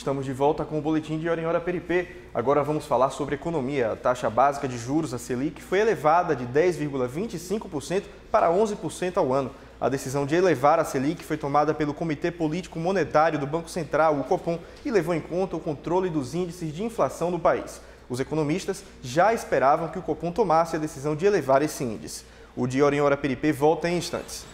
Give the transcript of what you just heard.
Estamos de volta com o boletim de Hora em Hora Peripê. Agora vamos falar sobre economia. A taxa básica de juros, a Selic, foi elevada de 10,25% para 11% ao ano. A decisão de elevar a Selic foi tomada pelo Comitê Político Monetário do Banco Central, o Copom, e levou em conta o controle dos índices de inflação no país. Os economistas já esperavam que o Copom tomasse a decisão de elevar esse índice. O de Hora em Hora Peripê volta em instantes.